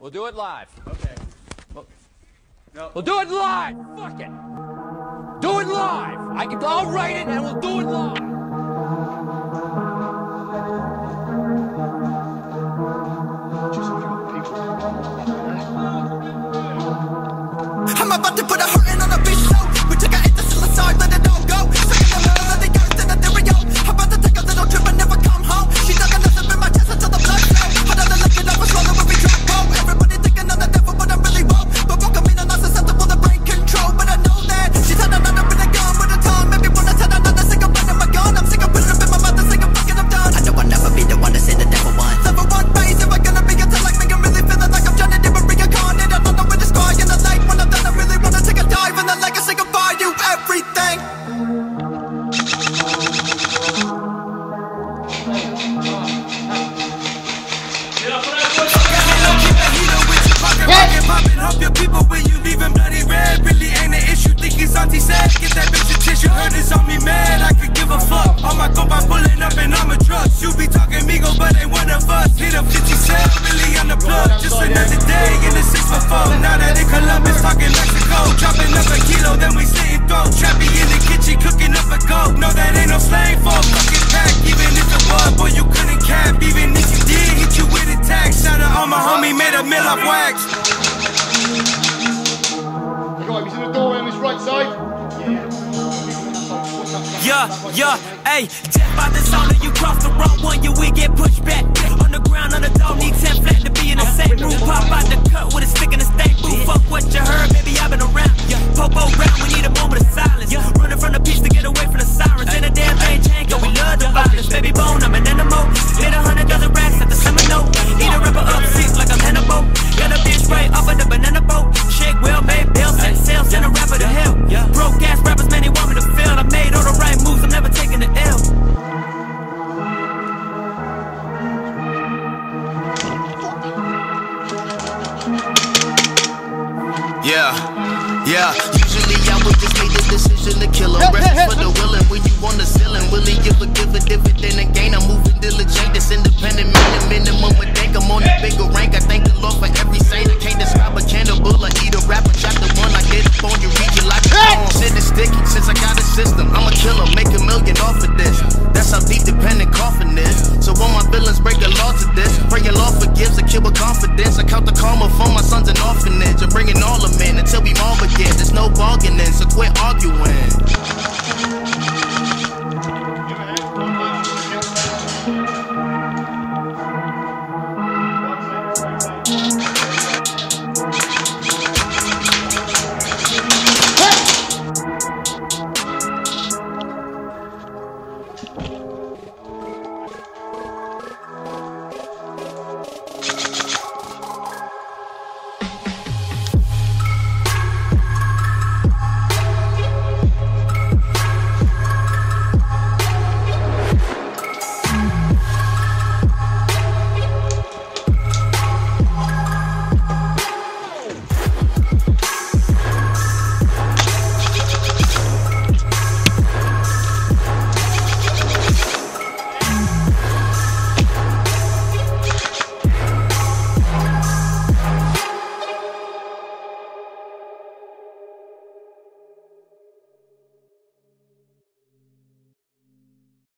We'll do it live. Okay. No. We'll do it live. Fuck it. Do it live. I can. I'll write it and we'll do it live. Hope your people when you leaving bloody red. Really ain't an issue. Think his auntie said, get that bitch a tissue. Heard it's on me mad. I could give a fuck. All my go by pulling up and I'm a trust. You be talking Migo, but ain't one of us. Hit up 50 cell, really on the plug. Just another day in the 6 for 4. Now that in Columbus, talking Mexico. Chopping up a kilo, then we sitting throat. Trappy in the kitchen, cooking up a goat. No, that ain't no slang for a fucking pack. Even if it was, boy, you couldn't cap. Even if you did, hit you with a tag. Shout out on my homie, made a mill off wax. Yeah, yeah, ayy, Jeff by the zone, you cross the wrong one, you will get pushed back. Yeah, yeah. Usually I would just make the decision to kill him. Rest for the willing when you on the ceiling. Will he give a give a dividend again? I'm moving diligent. This independent man, the minimum would think I'm on a bigger rank. I thank the Lord for every saint. I can't describe a cannibal or eat a rapper. Chapter one, I get up on you, read you like a poem. Shit is sticky since I got a system. I'm a killer, make a million off of this. That's how deep dependent coffin is. So all my villains break the law to this. Praying law forgives, I kill with confidence. I count the karma for my sons in orphanage. I'm bringing all quit arguing.